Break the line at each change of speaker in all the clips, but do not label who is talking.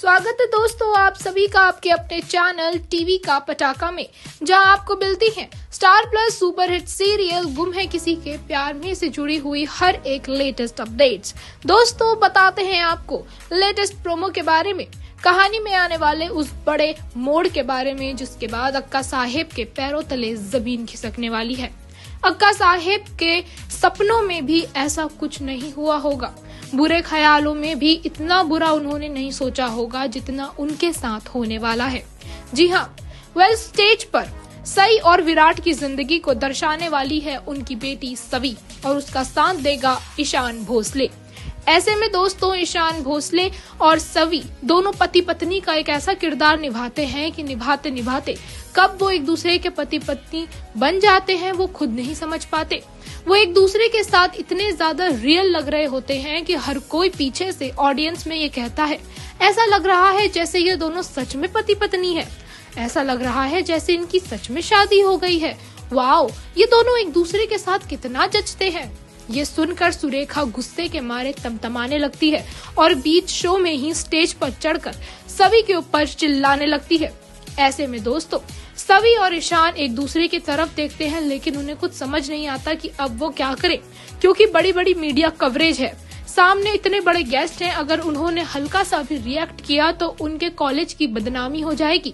स्वागत है दोस्तों आप सभी का आपके अपने चैनल टीवी का पटाखा में, जहाँ आपको मिलती है Star Plus super hit serial Ghum Hai Kisi के प्यार में से जुड़ी हुई हर एक लेटेस्ट अपडेट्स। दोस्तों, बताते हैं आपको लेटेस्ट प्रोमो के बारे में। कहानी में आने वाले उस बड़े मोड़ के बारे में, जिसके बाद अक्का साहेब के पैरों तले ज़मीन खिसकने वाली है। अक्का साहेब के सपनों में भी ऐसा कुछ नहीं हुआ होगा। बुरे ख्यालों में भी इतना बुरा उन्होंने नहीं सोचा होगा जितना उनके साथ होने वाला है। जी हाँ वेल स्टेज पर सई और विराट की ज़िंदगी को दर्शाने वाली है उनकी बेटी सवी और उसका साथ देगा ईशान भोसले। ऐसे में दोस्तों, ईशान भोसले और सवी दोनों पति पत्नी का एक ऐसा किरदार निभाते हैं कि निभाते निभाते कब वो एक दूसरे के पति पत्नी बन जाते हैं वो खुद नहीं समझ पाते। वो एक दूसरे के साथ इतने ज़्यादा रियल लग रहे होते हैं कि हर कोई पीछे से ऑडियंस में ये कहता है। ऐसा लग रहा है जैसे ये दोनों सच में पति पत्नी है। ऐसा लग रहा है जैसे इनकी सच में शादी हो गई है। वाओ, ये दोनों एक दूसरे के साथ कितना जचते हैं। ये सुनकर सुरेखा गुस्से के मारे तमतमाने लगती है और बीच शो में ही स्टेज पर चढ़कर सभी के ऊपर चिल्लाने लगती है। ऐसे में दोस्तों सभी और ईशान एक दूसरे की तरफ़ देखते हैं, लेकिन उन्हें कुछ समझ नहीं आता कि अब वो क्या करें, क्योंकि बड़ी बड़ी मीडिया कवरेज है। सामने इतने बड़े गेस्ट हैं, अगर उन्होंने हल्का सा भी रिएक्ट किया तो उनके कॉलेज की बदनामी हो जाएगी।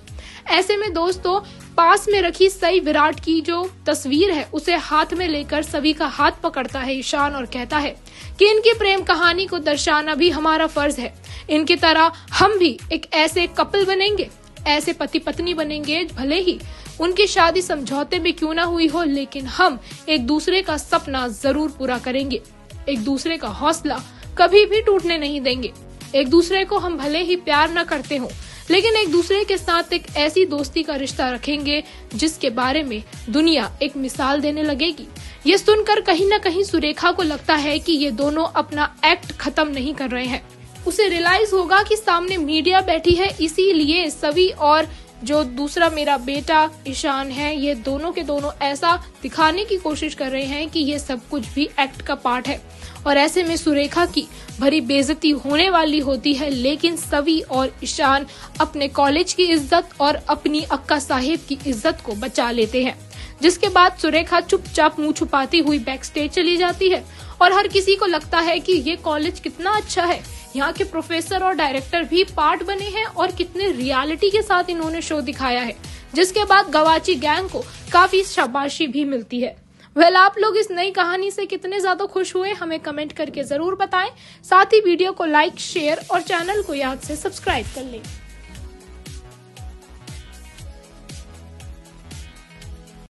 ऐसे में दोस्तों, पास में रखी सई विराट की जो तस्वीर है, उसे हाथ में लेकर सभी का हाथ पकड़ता है ईशान और कहता है कि इनकी प्रेम कहानी को दर्शाना भी हमारा फ़र्ज़ है। इनकी तरह हम भी एक ऐसे कपल बनेंगे। ऐसे पति पत्नी बनेंगे, भले ही उनकी शादी समझौते में क्यों ना हुई हो, लेकिन हम एक दूसरे का सपना ज़रूर पूरा करेंगे। एक दूसरे का हौसला कभी भी टूटने नहीं देंगे। एक दूसरे को हम भले ही प्यार न करते हो, लेकिन एक दूसरे के साथ एक ऐसी दोस्ती का रिश्ता रखेंगे, जिसके बारे में दुनिया एक मिसाल देने लगेगी। ये सुनकर कहीं न कहीं सुरेखा को लगता है कि ये दोनों अपना एक्ट खत्म नहीं कर रहे हैं। उसे रियलाइज़ होगा कि सामने मीडिया बैठी है, इसीलिए सभी और जो दूसरा मेरा बेटा, ईशान है, ये दोनों के दोनों ऐसा दिखाने की कोशिश कर रहे हैं कि ये सब कुछ भी एक्ट का पार्ट है। और ऐसे में सुरेखा की भरी बेजती होने वाली होती है, लेकिन सभी और ईशान अपने कॉलेज की इज़्ज़त और अपनी अक्का साहेब की इज़्ज़त को बचा लेते हैं। जिसके बाद सुरेखा चुपचाप मुँह छुपाती हुई बैक स्टेज चली जाती है। और हर किसी को लगता है कि ये कॉलेज कितना अच्छा है यहाँ के प्रोफेसर और डायरेक्टर भी पार्ट बने हैं और कितने रियलिटी के साथ इन्होंने शो दिखाया है, जिसके बाद गवाची गैंग को काफ़ी शाबाशी भी मिलती है। वेल, आप लोग इस नई कहानी से कितने ज़्यादा खुश हुए, हमें कमेंट करके ज़रूर बताएँ। साथ ही वीडियो को लाइक, शेयर और चैनल को याद से सब्सक्राइब कर लें।